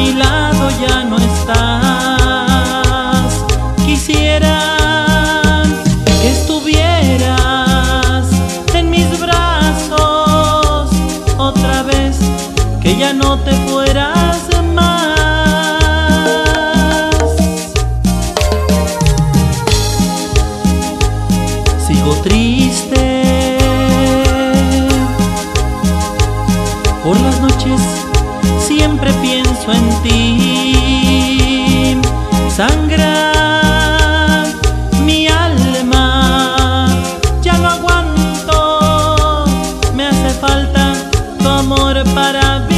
mi lado ya no estás. Quisiera que estuvieras en mis brazos otra vez, que ya no te fueras más. Sigo triste por las noches siempre pienso en ti. Sangra mi alma, ya no aguanto, me hace falta tu amor para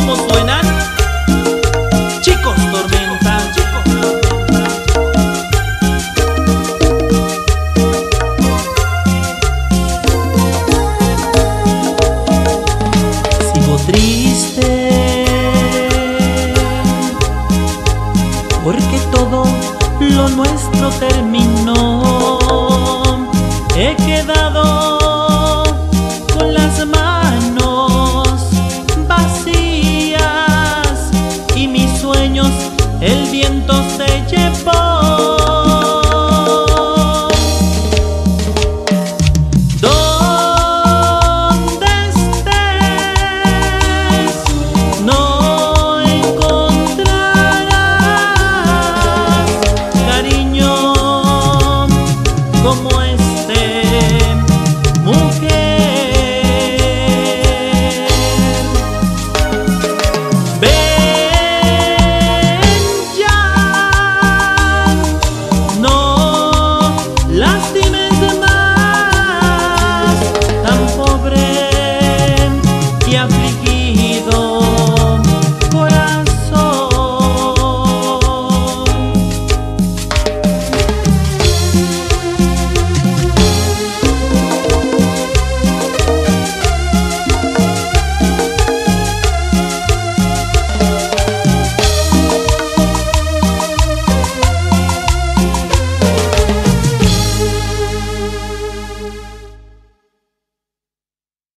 cómo suenan? Chicos Tormenta. Sigo triste porque todo lo nuestro terminó. He quedado